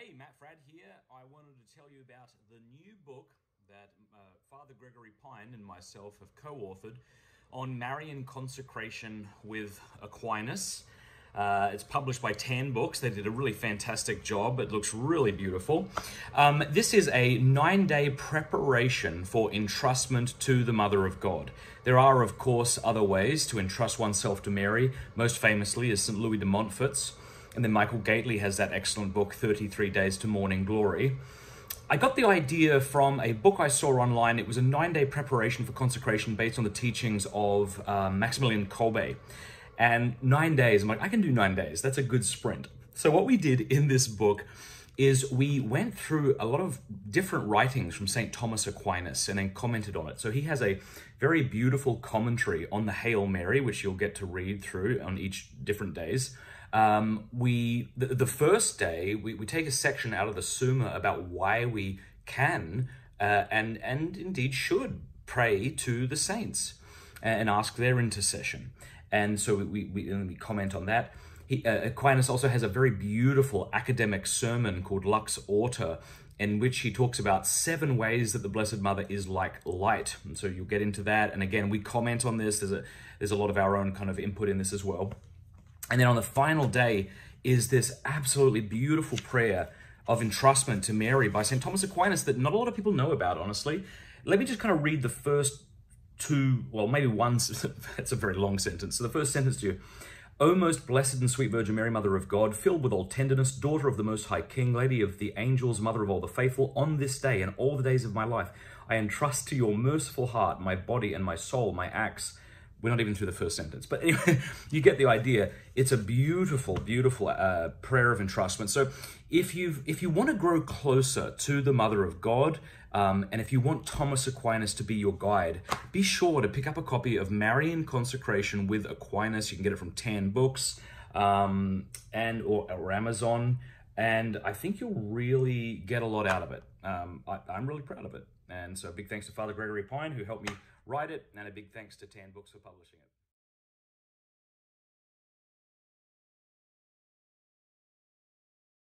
Hey, Matt Fradd here. I wanted to tell you about the new book that uh, Father Gregory Pine and myself have co authored on Marian consecration with Aquinas. Uh, it's published by Tan Books. They did a really fantastic job. It looks really beautiful. Um, this is a nine day preparation for entrustment to the Mother of God. There are, of course, other ways to entrust oneself to Mary. Most famously is St. Louis de Montfort's. And then Michael Gaitley has that excellent book, 33 Days to Morning Glory. I got the idea from a book I saw online. It was a nine day preparation for consecration based on the teachings of uh, Maximilian Kolbe. And nine days, I'm like, I can do nine days. That's a good sprint. So, what we did in this book is we went through a lot of different writings from St. Thomas Aquinas and then commented on it. So, he has a very beautiful commentary on the Hail Mary, which you'll get to read through on each different days. Um, we the, the, first day we, we take a section out of the Summa about why we can uh, and and indeed should pray to the saints and ask their intercession. And so we, we, we comment on that. He, uh, Aquinas also has a very beautiful academic sermon called Lux Orta, in which he talks about seven ways that the Blessed Mother is like light. And so you'll get into that. And again, we comment on this. There's a, there's a lot of our own kind of input in this as well. And then on the final day is this absolutely beautiful prayer of entrustment to Mary by St. Thomas Aquinas that not a lot of people know about, honestly. Let me just kind of read the first two, well, maybe one, that's a very long sentence. So the first sentence to you. O most blessed and sweet Virgin Mary, Mother of God, filled with all tenderness, daughter of the Most High King, Lady of the angels, Mother of all the faithful, on this day and all the days of my life, I entrust to your merciful heart my body and my soul, my acts, we're not even through the first sentence, but anyway, you get the idea. It's a beautiful, beautiful uh, prayer of entrustment. So, if you if you want to grow closer to the Mother of God, um, and if you want Thomas Aquinas to be your guide, be sure to pick up a copy of Marian Consecration with Aquinas. You can get it from Tan Books um, and or, or, Amazon, and I think you'll really get a lot out of it. Um, I, I'm really proud of it, and so big thanks to Father Gregory Pine who helped me write it, and a big thanks to Tan Books for publishing it.